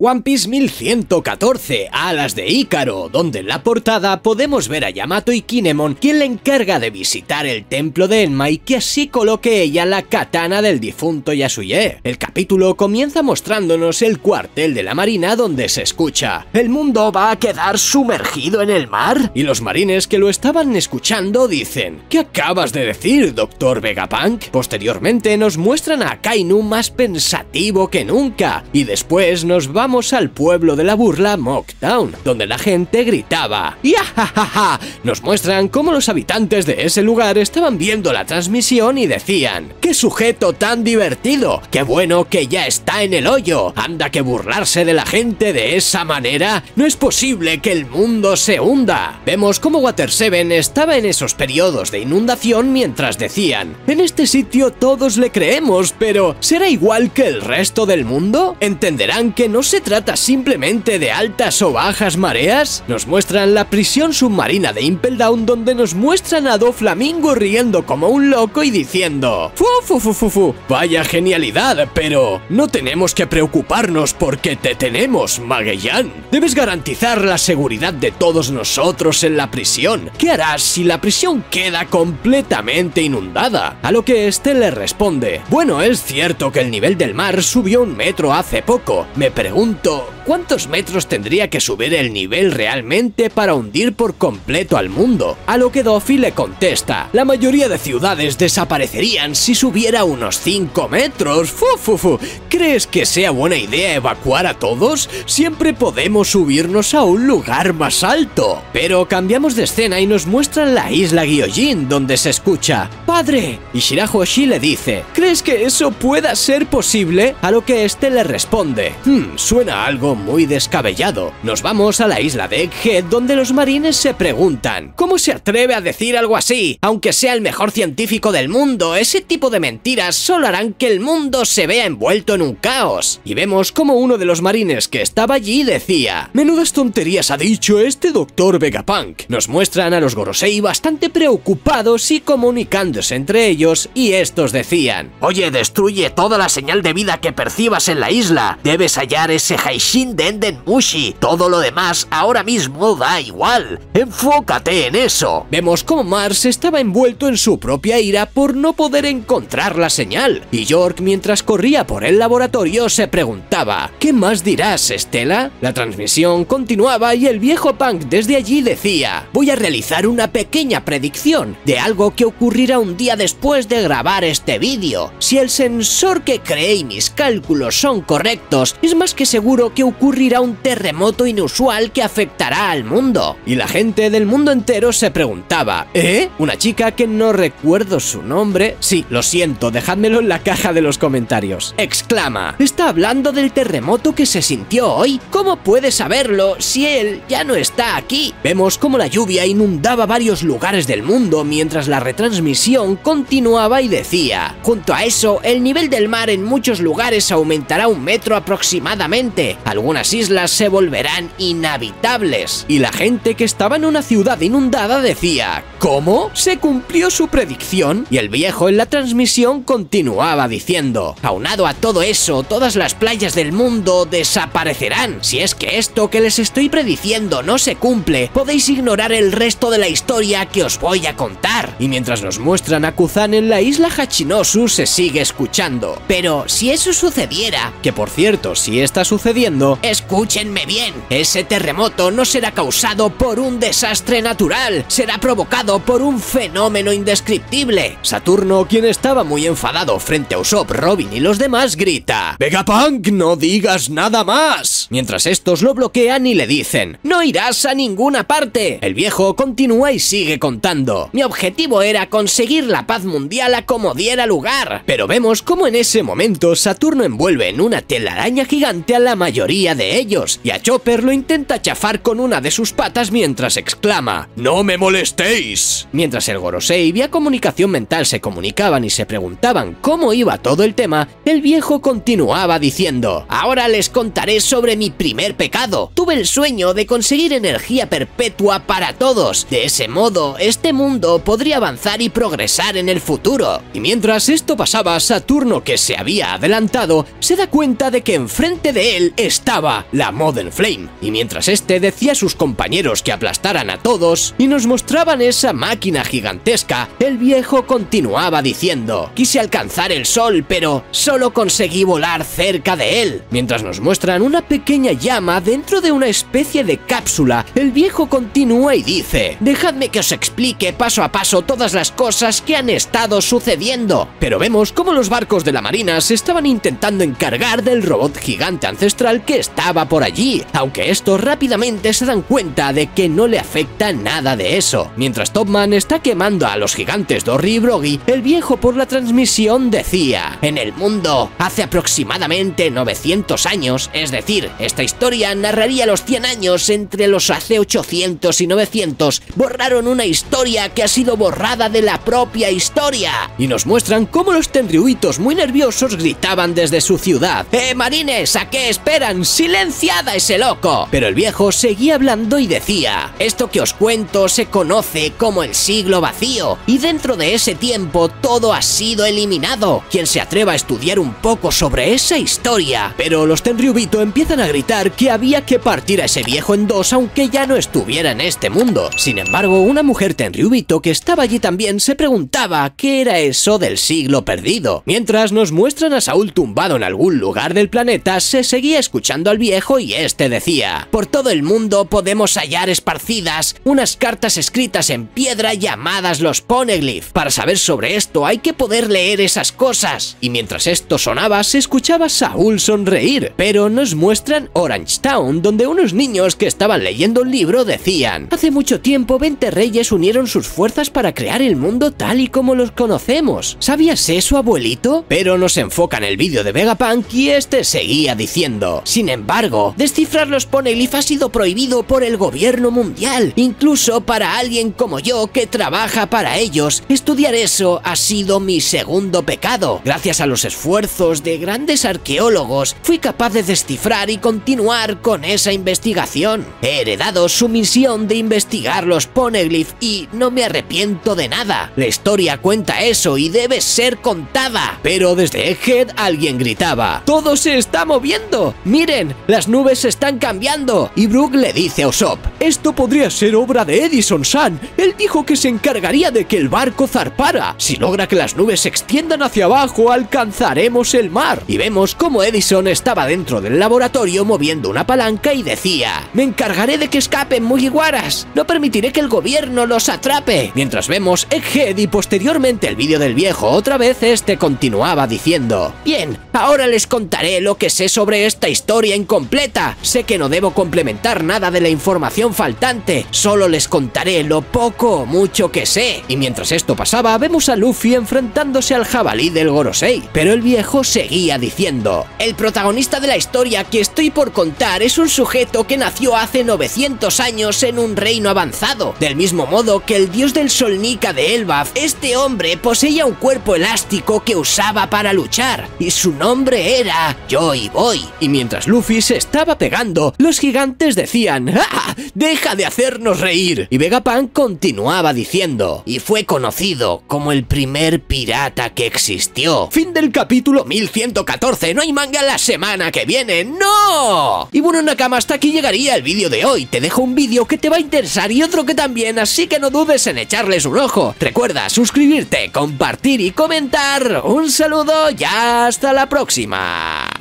One Piece 1114, Alas de Ícaro, donde en la portada podemos ver a Yamato y Kinemon, quien le encarga de visitar el templo de Enma y que así coloque ella la katana del difunto Yasuye. El capítulo comienza mostrándonos el cuartel de la marina donde se escucha ¿El mundo va a quedar sumergido en el mar? Y los marines que lo estaban escuchando dicen ¿Qué acabas de decir, doctor Vegapunk? Posteriormente nos muestran a Kainu más pensativo que nunca y después nos al pueblo de la burla Mocktown, donde la gente gritaba ¡Yajajaja! Nos muestran cómo los habitantes de ese lugar estaban viendo la transmisión y decían ¡Qué sujeto tan divertido! ¡Qué bueno que ya está en el hoyo! ¡Anda que burlarse de la gente de esa manera! ¡No es posible que el mundo se hunda! Vemos cómo Water 7 estaba en esos periodos de inundación mientras decían En este sitio todos le creemos, pero ¿será igual que el resto del mundo? ¿Entenderán que no se trata simplemente de altas o bajas mareas? Nos muestran la prisión submarina de Impel Down donde nos muestran a Doflamingo riendo como un loco y diciendo ¡Fu, fu, fu, fu, fu! Vaya genialidad, pero no tenemos que preocuparnos porque te tenemos, Magellan. Debes garantizar la seguridad de todos nosotros en la prisión. ¿Qué harás si la prisión queda completamente inundada? A lo que este le responde Bueno, es cierto que el nivel del mar subió un metro hace poco. Me pregunto ¿cuántos metros tendría que subir el nivel realmente para hundir por completo al mundo? A lo que Doffy le contesta, la mayoría de ciudades desaparecerían si subiera unos 5 metros. Fu, fu, fu. ¿Crees que sea buena idea evacuar a todos? Siempre podemos subirnos a un lugar más alto. Pero cambiamos de escena y nos muestran la isla Gyojin, donde se escucha ¡Padre! Y Shirahoshi le dice ¿Crees que eso pueda ser posible? A lo que este le responde Hmm, suena algo muy descabellado. Nos vamos a la isla de Egghead donde los marines se preguntan ¿Cómo se atreve a decir algo así? Aunque sea el mejor científico del mundo, ese tipo de mentiras solo harán que el mundo se vea envuelto en un caos. Y vemos como uno de los marines que estaba allí decía Menudas tonterías ha dicho este doctor Vegapunk. Nos muestran a los Gorosei bastante preocupados y comunicándose entre ellos y estos decían Oye, destruye toda la señal de vida que percibas en la isla. Debes hallar ese Haishin Denden Mushi. Todo lo demás ahora mismo da igual. Enfócate en eso. Vemos cómo Mars estaba envuelto en su propia ira por no poder encontrar la señal. Y York, mientras corría por el laboratorio, se preguntaba ¿Qué más dirás, Estela? La transmisión continuaba y el viejo Punk desde allí decía Voy a realizar una pequeña predicción de algo que ocurrirá un día después de grabar este vídeo. Si el sensor que creé y mis cálculos son correctos, es más que seguro que ocurrirá un terremoto inusual que afectará al mundo. Y la gente del mundo entero se preguntaba, ¿eh? Una chica que no recuerdo su nombre, sí, lo siento, dejádmelo en la caja de los comentarios, exclama, ¿está hablando del terremoto que se sintió hoy? ¿Cómo puede saberlo si él ya no está aquí? Vemos cómo la lluvia inundaba varios lugares del mundo mientras la retransmisión continuaba y decía, junto a eso, el nivel del mar en muchos lugares aumentará un metro aproximadamente, algunas islas se volverán inhabitables. Y la gente que estaba en una ciudad inundada decía, ¿cómo? ¿Se cumplió su predicción? Y el viejo en la transmisión continuaba diciendo, aunado a todo eso, todas las playas del mundo desaparecerán. Si es que esto que les estoy prediciendo no se cumple, podéis ignorar el resto de la historia que os voy a contar. Y mientras nos muestran a Kuzan en la isla Hachinosu se sigue escuchando. Pero si eso sucediera, que por cierto, si está sucediendo, escúchenme bien, ese terremoto no será causado por un desastre natural, será provocado por un fenómeno indescriptible. Saturno, quien estaba muy enfadado frente a Usopp, Robin y los demás, grita Vegapunk, no digas nada más. Mientras estos lo bloquean y le dicen No irás a ninguna parte. El viejo continúa y sigue contando. Mi objetivo era conseguir la paz mundial a como diera lugar. Pero vemos cómo en ese momento Saturno envuelve en una telaraña gigante a la mayoría de ellos y a Chopper lo intenta chafar con una de sus patas mientras exclama ¡No me molestéis! Mientras el Gorosei vía comunicación mental se comunicaban y se preguntaban cómo iba todo el tema, el viejo continuaba diciendo Ahora les contaré sobre mi primer pecado. Tuve el sueño de conseguir energía perpetua para todos. De ese modo, este mundo podría avanzar y progresar en el futuro. Y mientras esto pasaba, Saturno, que se había adelantado, se da cuenta de que enfrente de él estaba la Modern Flame. Y mientras este decía a sus compañeros que aplastaran a todos y nos mostraban esa máquina gigantesca, el viejo continuaba diciendo, quise alcanzar el sol, pero solo conseguí volar cerca de él. Mientras nos muestran una pequeña llama dentro de una especie de cápsula, el viejo continúa y dice, dejadme que os explique paso a paso todas las cosas que han estado sucediendo. Pero vemos cómo los barcos de la marina se estaban intentando encargar del robot gigante ancestral que estaba por allí, aunque estos rápidamente se dan cuenta de que no le afecta nada de eso. Mientras Topman está quemando a los gigantes Dory y Broggy, el viejo por la transmisión decía, en el mundo, hace aproximadamente 900 años, es decir, esta historia narraría los 100 años entre los hace 800 y 900, borraron una historia que ha sido borrada de la propia historia. Y nos muestran cómo los tendriuitos muy nerviosos gritaban desde su ciudad, ¡Eh, marines, a qué esperan! ¡Silenciada ese loco! Pero el viejo seguía hablando y decía, esto que os cuento se conoce como el siglo vacío, y dentro de ese tiempo todo ha sido eliminado. Quien se atreva a estudiar un poco sobre esa historia. Pero los Tenryubito empiezan a gritar que había que partir a ese viejo en dos aunque ya no estuviera en este mundo. Sin embargo, una mujer Tenryubito que estaba allí también se preguntaba qué era eso del siglo perdido. Mientras nos muestran a Saúl tumbado en algún lugar del planeta, se seguía escuchando al viejo y este decía, por todo el mundo podemos hallar esparcidas unas cartas escritas en piedra llamadas los Poneglyph. Para saber sobre esto hay que poder leer esas cosas. Y mientras esto sonaba, se escuchaba a Saúl sonreír, pero nos Orange Town, donde unos niños que estaban leyendo un libro decían, hace mucho tiempo 20 reyes unieron sus fuerzas para crear el mundo tal y como los conocemos. ¿Sabías eso, abuelito? Pero nos enfocan el vídeo de Vegapunk y este seguía diciendo, sin embargo, descifrar los Poneglyph ha sido prohibido por el gobierno mundial, incluso para alguien como yo que trabaja para ellos. Estudiar eso ha sido mi segundo pecado. Gracias a los esfuerzos de grandes arqueólogos, fui capaz de descifrar y continuar con esa investigación. He heredado su misión de investigar los Poneglyph y no me arrepiento de nada. La historia cuenta eso y debe ser contada. Pero desde Egghead alguien gritaba, ¡Todo se está moviendo! ¡Miren! ¡Las nubes están cambiando! Y Brooke le dice a Usopp, esto podría ser obra de Edison San. Él dijo que se encargaría de que el barco zarpara. Si logra que las nubes se extiendan hacia abajo, alcanzaremos el mar. Y vemos cómo Edison estaba dentro del laboratorio moviendo una palanca y decía, me encargaré de que escapen Mugiwaras. No permitiré que el gobierno los atrape. Mientras vemos Egghead y posteriormente el vídeo del viejo, otra vez este continuaba diciendo, bien, ahora les contaré lo que sé sobre esta historia incompleta. Sé que no debo complementar nada de la información faltante, solo les contaré lo poco o mucho que sé. Y mientras esto pasaba, vemos a Luffy enfrentándose al jabalí del Gorosei, pero el viejo seguía diciendo, el protagonista de la historia que estoy por contar es un sujeto que nació hace 900 años en un reino avanzado, del mismo modo que el dios del sol Nika de Elbaf, este hombre poseía un cuerpo elástico que usaba para luchar, y su nombre era Joy Boy. Y mientras Luffy se estaba pegando, los gigantes decían, ¡Ah! ¡Deja de hacernos reír! Y Vegapunk continuaba diciendo, y fue conocido como el primer pirata que existió. Fin del capítulo 1114, no hay manga la semana que viene, Y bueno, Nakama, hasta aquí llegaría el vídeo de hoy. Te dejo un vídeo que te va a interesar y otro que también, así que no dudes en echarles un ojo. Recuerda suscribirte, compartir y comentar. Un saludo y hasta la próxima.